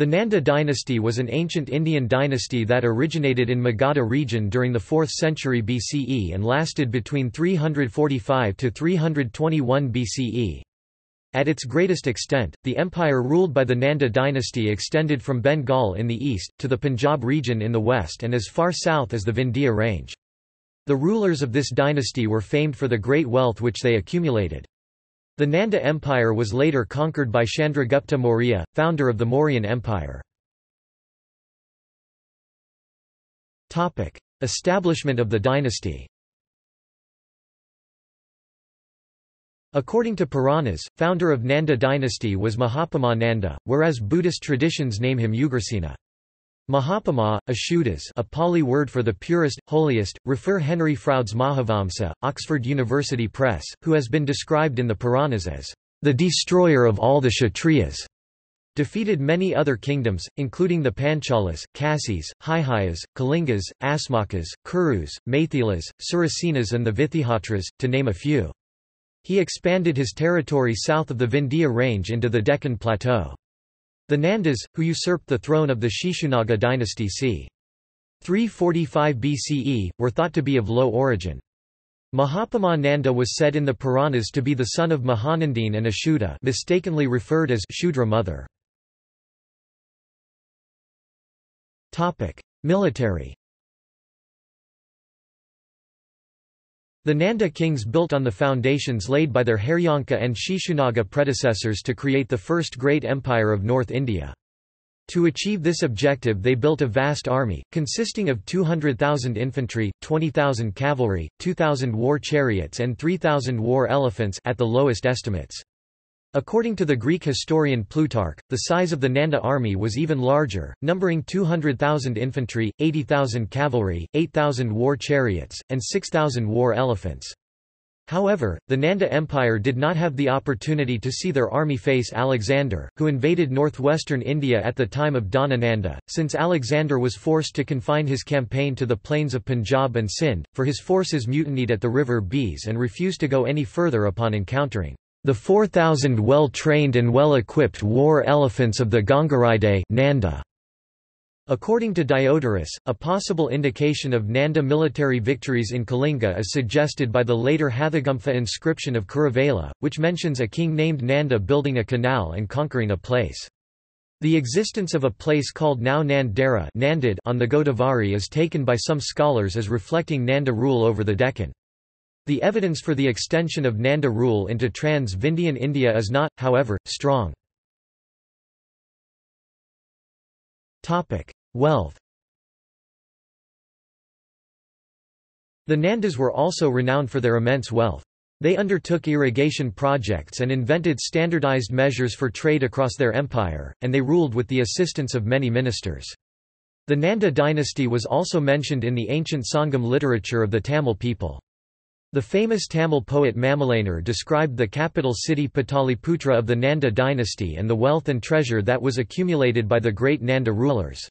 The Nanda dynasty was an ancient Indian dynasty that originated in Magadha region during the 4th century BCE and lasted between 345 to 321 BCE. At its greatest extent, the empire ruled by the Nanda dynasty extended from Bengal in the east, to the Punjab region in the west and as far south as the Vindhya range. The rulers of this dynasty were famed for the great wealth which they accumulated. The Nanda Empire was later conquered by Chandragupta Maurya, founder of the Mauryan Empire. Establishment of the dynasty According to Puranas, founder of Nanda dynasty was Mahapadma Nanda, whereas Buddhist traditions name him Ugrasena. Mahapadma, Ashudas a Pali word for the purest, holiest, refer Henry Frowde's Mahavamsa, Oxford University Press, who has been described in the Puranas as the destroyer of all the Kshatriyas, defeated many other kingdoms, including the Panchalas, Kasis, Haihayas, Kalingas, Asmakas, Kurus, Maithilas, Surasenas and the Vitihotras, to name a few. He expanded his territory south of the Vindhya range into the Deccan Plateau. The Nandas, who usurped the throne of the Shishunaga dynasty c. 345 BCE, were thought to be of low origin. Mahapadma Nanda was said in the Puranas to be the son of Mahanandini and Ashuta mistakenly referred as Shudra mother. Military The Nanda kings built on the foundations laid by their Haryanka and Shishunaga predecessors to create the first great empire of North India. To achieve this objective they built a vast army, consisting of 200,000 infantry, 20,000 cavalry, 2,000 war chariots and 3,000 war elephants at the lowest estimates. According to the Greek historian Plutarch, the size of the Nanda army was even larger, numbering 200,000 infantry, 80,000 cavalry, 8,000 war chariots, and 6,000 war elephants. However, the Nanda Empire did not have the opportunity to see their army face Alexander, who invaded northwestern India at the time of Dhanananda, since Alexander was forced to confine his campaign to the plains of Punjab and Sindh, for his forces mutinied at the river Beas and refused to go any further upon encountering the 4,000 well-trained and well-equipped war elephants of the Gangaridae Nanda. According to Diodorus, a possible indication of Nanda military victories in Kalinga is suggested by the later Hathigumpha inscription of Kharavela, which mentions a king named Nanda building a canal and conquering a place. The existence of a place called now Nandera on the Godavari is taken by some scholars as reflecting Nanda rule over the Deccan. The evidence for the extension of Nanda rule into trans-Vindhyan India is not, however, strong. Wealth The Nandas were also renowned for their immense wealth. They undertook irrigation projects and invented standardized measures for trade across their empire, and they ruled with the assistance of many ministers. The Nanda dynasty was also mentioned in the ancient Sangam literature of the Tamil people. The famous Tamil poet Mamulanar described the capital city Pataliputra of the Nanda dynasty and the wealth and treasure that was accumulated by the great Nanda rulers.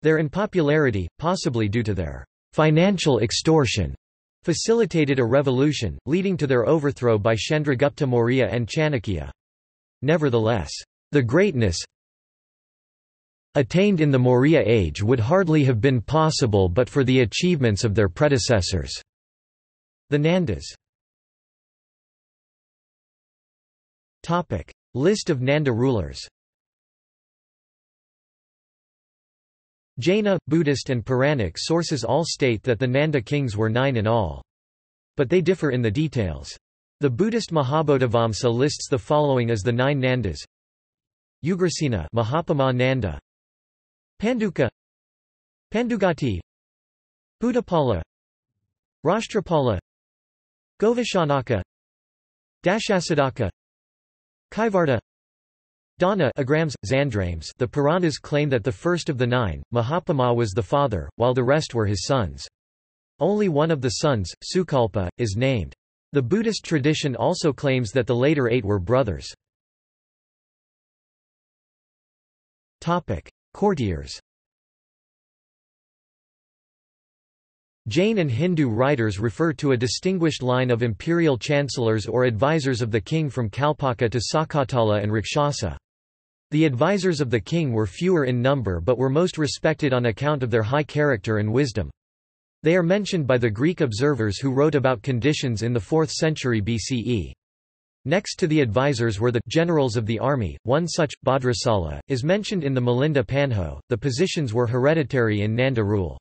Their unpopularity, possibly due to their financial extortion, facilitated a revolution, leading to their overthrow by Chandragupta Maurya and Chanakya. Nevertheless, the greatness attained in the Maurya age would hardly have been possible but for the achievements of their predecessors. The Nandas. List of Nanda rulers. Jaina, Buddhist and Puranic sources all state that the Nanda kings were nine in all. But they differ in the details. The Buddhist Mahabodhivamsa lists the following as the nine Nandas. Ugrasena Mahapadma Nanda. Panduka. Pandugati. Buddhapala. Rashtrapala Govashanaka Dashasadaka Kaivarta Dana Agrams, Xandrames The Puranas claim that the first of the nine, Mahapadma was the father, while the rest were his sons. Only one of the sons, Sukalpa, is named. The Buddhist tradition also claims that the later eight were brothers. Courtiers Jain and Hindu writers refer to a distinguished line of imperial chancellors or advisors of the king from Kalpaka to Sakatala and Rakshasa. The advisers of the king were fewer in number but were most respected on account of their high character and wisdom. They are mentioned by the Greek observers who wrote about conditions in the 4th century BCE. Next to the advisers were the generals of the army, one such, Bhadrasala, is mentioned in the Milinda Panho. The positions were hereditary in Nanda rule.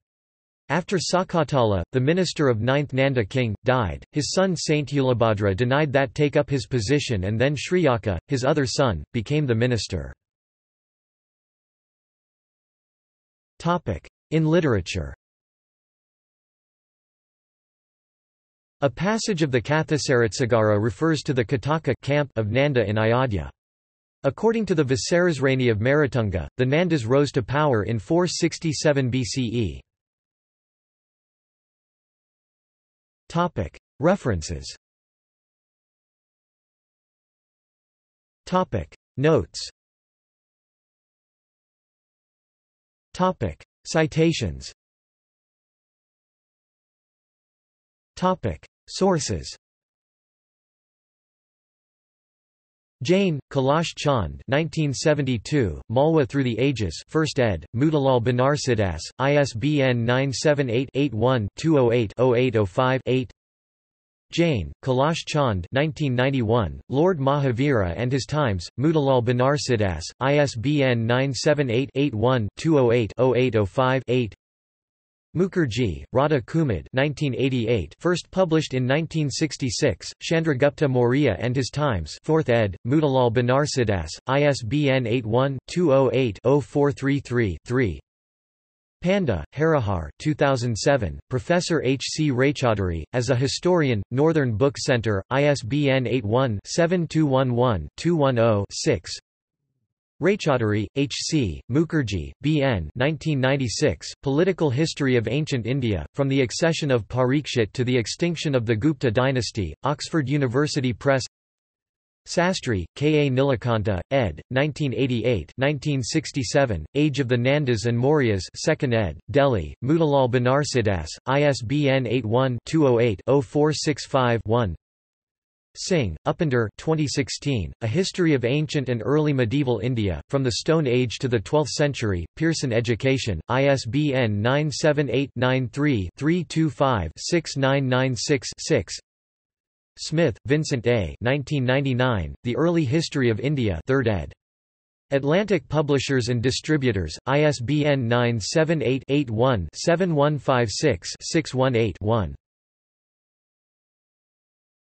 After Sakatala, the minister of 9th Nanda king, died, his son Sthulabhadra denied that take up his position and then Shriyaka, his other son, became the minister. In literature A passage of the Kathasaritsagara refers to the Kataka camp of Nanda in Ayodhya. According to the Visarasrani of Merutunga, the Nandas rose to power in 467 BCE. References Topic. Notes Topic. Citations Topic. Sources Jain, Kailash Chand 1972, Malwa Through the Ages 1st ed., Motilal Banarsidass, ISBN 978-81-208-0805-8 Jain, Kailash Chand 1991, Lord Mahavira and His Times, Motilal Banarsidass, ISBN 978-81-208-0805-8 Mukherjee, Radha Kumud 1988, first published in 1966, Chandragupta Maurya and His Times 4th ed., Motilal Banarsidass, ISBN 81-208-0433-3 Panda, Harihar 2007, Professor H. C. Raychaudhuri, as a historian, Northern Book Center, ISBN 81-7211-210-6 Raychaudhuri, H. C., Mukherjee, B. N. 1996, Political History of Ancient India, From the Accession of Parikshit to the Extinction of the Gupta Dynasty, Oxford University Press Sastry, K. A. Nilakanta, ed., 1988 1967, Age of the Nandas and Mauryas 2nd ed., Delhi, Motilal Banarsidass, ISBN 81-208-0465-1 Singh, Upinder 2016, A History of Ancient and Early Medieval India, From the Stone Age to the Twelfth Century, Pearson Education, ISBN 978-93-325-6996-6 Smith, Vincent A. 1999, The Early History of India 3rd ed. Atlantic Publishers and Distributors, ISBN 978 81 7156 618 1